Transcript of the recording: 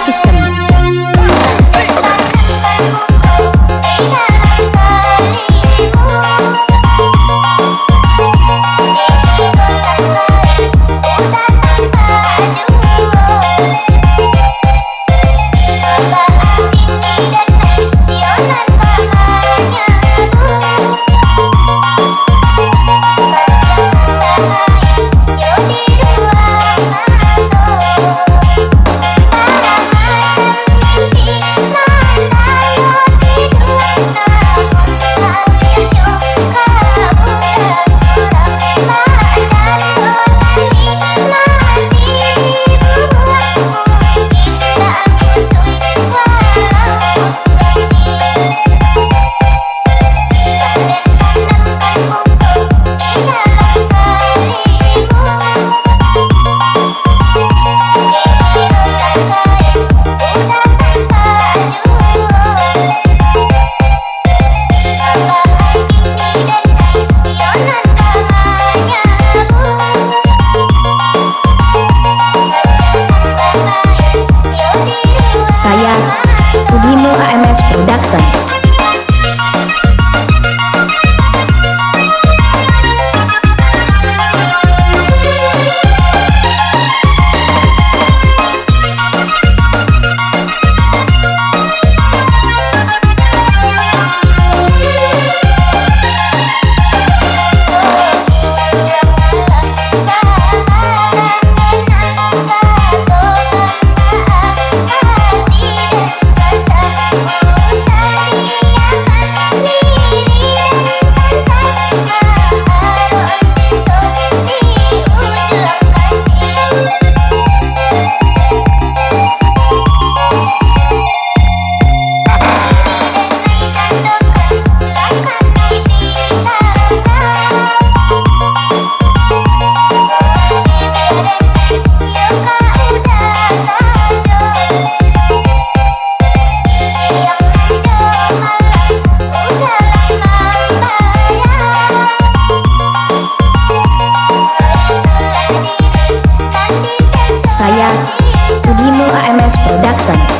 system. 三 Sudimo AMS Production.